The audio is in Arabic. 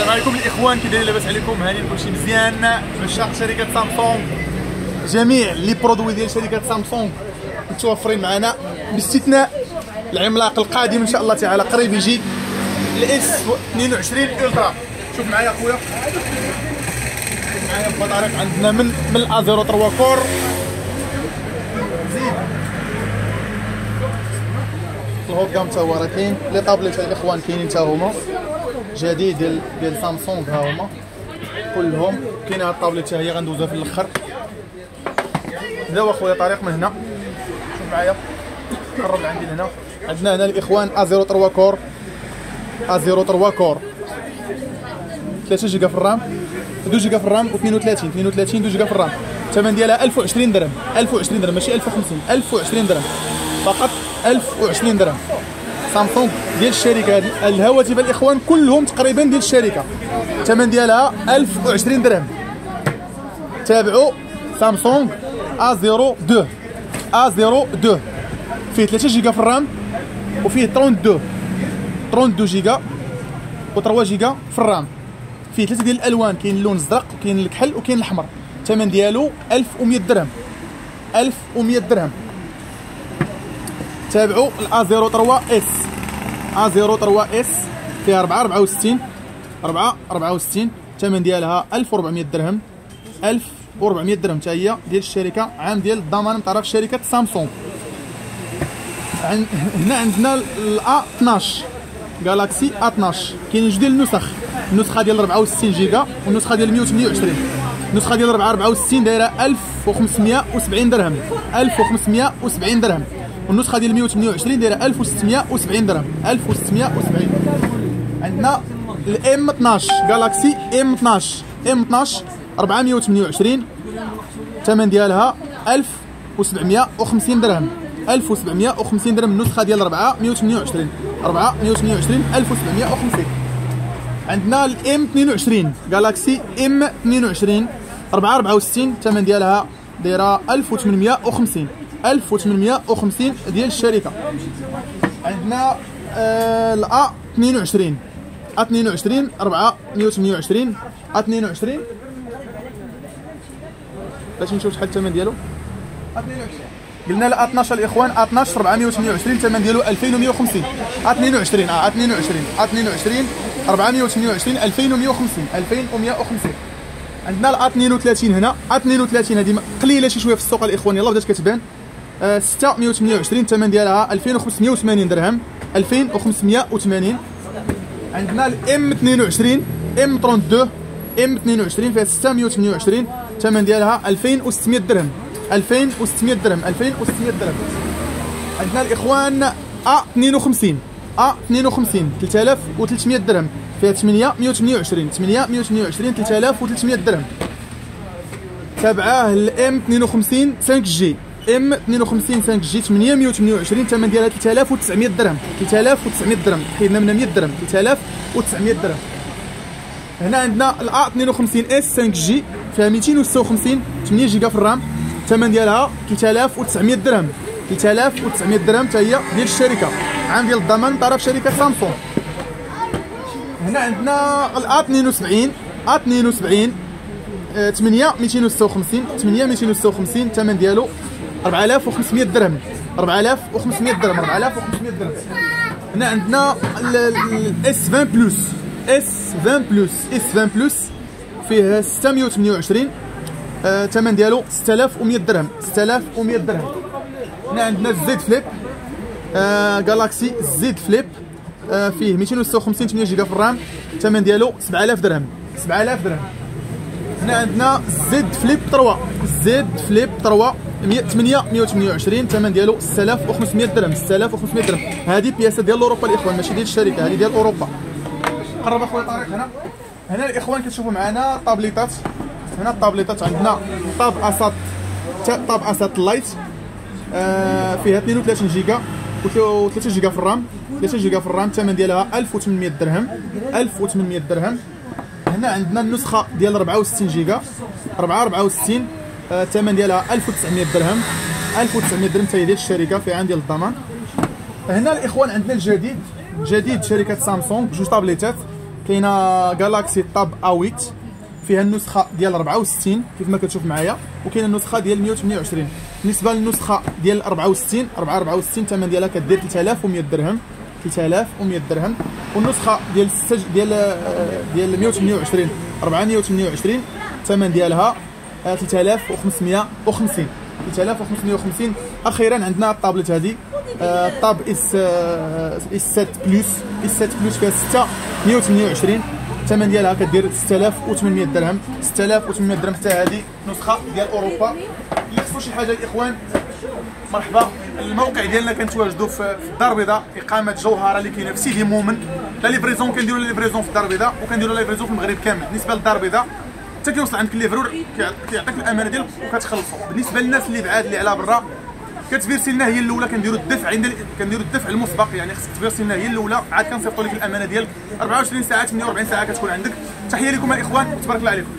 السلام عليكم الإخوان كي دايرين لاباس عليكم هاني كلشي مزيان عشاق شركة سامسونج. جميع les produits ديال شركة سامسونج متوفرين معنا باستثناء العملاق القادم إن شاء الله تعالى قريب يجي. ال S 22 Ultra شوف معايا اخويا معايا طارق عندنا من من ال A zéro 3 Core. زيد الهوت كام تا هو راه كاين. les tablettes الإخوان كاينين تا هما. جديد ديال ديال سامسونج ها هما. كلهم. كاين هاد الطابليت حتى هي غندوزها في الأخر. هو اخويا طارق من هنا. شوف معايا. قرب عندي لهنا. عندنا هنا الإخوان A 03 Core A 03 Core 3 جيجا في ال RAM 2 جيجا في ال RAM و 32 32 2 جيجا في الرام. الثمن ديالها 1020 درهم. 1020 درهم ماشي 1050 1020 درهم. فقط 1020 درهم. سامسونج ديال الشركة الهواتف الإخوان كلهم تقريبا ديال الشركة. الثمن ديالها 1020 درهم. تابعوا سامسونج A02 A02 فيه 3 جيجا في ال RAM وفيه 32 32 جيجا و 3 جيجا في ال RAM. فيه ثلاثة ديال الألوان. كاين اللون الزرق وكاين الكحل وكاين الأحمر. الثمن ديالو 1100 درهم. 1100 درهم. تابعوا ال A 03 s A 03 s فيها 4 64 4 64 الثمن ديالها 1400 درهم. 1400 درهم. حتى هي ديال الشركة. عام ديال الضمان. من طرف شركة سامسونج. عن هنا عندنا ال A 12 Galaxy A 12 كاينين جوج ديال النسخ النسخة ديال 64 جيجا والنسخة ديال 128 النسخة ديال 64 دايرة 1570 درهم. 1570 درهم. والنسخة ديال 128 دايرة 1670 درهم. 1670 عندنا الإم 12 جالاكسي إم 12 إم 12 428 الثمن ديالها 1750 درهم. 1750 درهم النسخة ديال 4 128 4 128 1750 عندنا الإم 22 جالاكسي إم 22 464 الثمن ديالها دايرة 1850 1850 ديال الشركة. عندنا آه الأ 22 أ 22 4 128 أ 22 باش نشوف شحال الثمن ديالو. أ 22 قلنا الأ 12 الاخوان أ 12 428 الثمن ديالو 2150 أ 22 أ 22 أ 22 428 2150 2150 عندنا الأ 32 هنا. أ 32 هذه قليلة شي شوية في السوق الاخوان يلاه بدات كتبان. 6 128 الثمن ديالها 2580 درهم. 2580 عندنا الام 22 إم 32 إم 22 فيها 6 128 الثمن ديالها 2600 درهم. 2600 درهم 2600 درهم. عندنا الإخوان A 52 A 52 3300 درهم. فيها 8 128 8 128 3300 درهم. تابعاه ال M 52 5 G. M 52 5 G 828 الثمن ديالها 3900 درهم. 3900 درهم. حيدنا منها 100 درهم. 3900 درهم. هنا عندنا ال A 52 s 5 G فيها 256 8 جيجا في ال RAM. الثمن ديالها 3900 درهم. 3900 درهم حتى هي ديال الشركة. عام ديال الضمان طرف شركة سامسونج. هنا عندنا ال A 72 A 72 8 256 8 256 الثمن ديالو. 4500 درهم. 4500 درهم. 4500 درهم. هنا عندنا ال S 20 Plus S 20 Plus S 20 Plus فيه 628 الثمن آه ديالو 6100 درهم. 6100 درهم. هنا عندنا ال Z Flip Galaxy Z Flip فيه 256 8 جيجا في ال RAM. الثمن ديالو 7000 درهم. 7000 درهم. هنا عندنا Z Flip 3 Z Flip 3 8 128 الثمن ديالو 6500 درهم 6500 درهم. هذه بياسه ديال اوروبا الإخوان ماشي ديال الشركة هذه ديال أوروبا. قرب أخويا طارق هنا. هنا الإخوان كتشوفوا معنا الطابليطات هنا الطابليطات عندنا. Tab A sept Tab A sept Lite آه فيها 32 جيجا و 3 جيجا في ال RAM. 3 جيجا في ال RAM الثمن ديالها 1800 درهم. 1800 درهم. هنا عندنا النسخة ديال 64 جيجا. 4 64 الثمن ديالها 1900 درهم. 1900 درهم هي ديال الشركة في ديال الضمان هنا الإخوان عندنا الجديد. جديد شركة سامسونج جوج طابليتات. كاينة جالاكسي طاب A8. فيها النسخة ديال 64 كيف ما كتشوف معايا. وكاينة النسخة ديال 128 بالنسبة للنسخة ديال 64 464 الثمن ديالها كدير 3100 درهم. 3100 درهم. والنسخة ديال السج ديال آه، ديال 128 428 الثمن ديالها 3550 3550 أخيرا عندنا الطابلت هذه. آه، ال Tab S S 7 Plus. S 7 Plus فيها 6 128 الثمن ديالها كدير 6800 درهم. 6800 درهم حتى هذه نسخة ديال أوروبا. اللي خصو شي حاجة الاخوان مرحبا. الموقع ديالنا كنتواجدوا في الدار البيضاء. إقامة جوهرة اللي كاينة في سيدي مومن. la livraison كنديروا la livraison في الدار البيضاء وكنديروا la livraison في المغرب كامل. بالنسبة للدار البيضاء حتى كيوصل عندك ال livreur كيعطيك الأمانة ديالك وكتخلصوا بالنسبة للناس اللي بعاد اللي على برا كت verser لنا هي الأولى كنديروا الدفع عند كنديروا الدفع المسبق يعني خصك ت verser لنا هي الأولى. عاد كنصيفطوا لك الأمانة ديالك. 24 ساعة 48 ساعة كتكون عندك. تحية لكم الاخوان وتبارك الله عليكم.